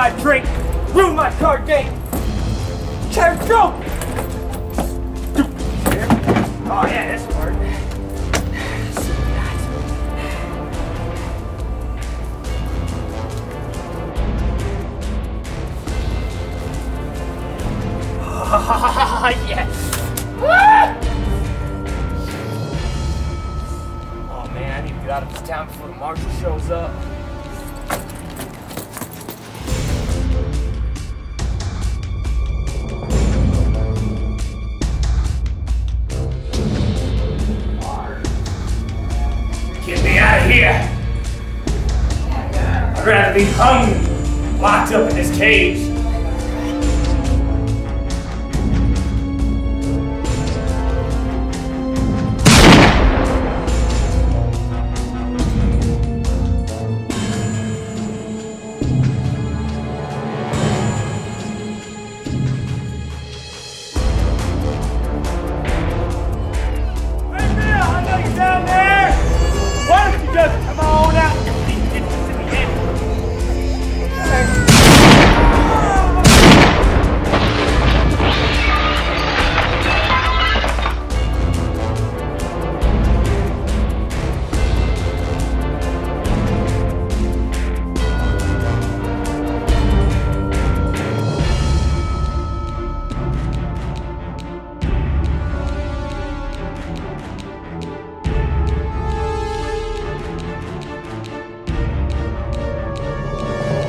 my drink, ruin my card game. Check, go! Oh yeah, this part. yes! Oh man, I need to get out of this town before the marshal shows up. Here! I'd rather be hung, locked up in this cage.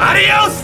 Adios,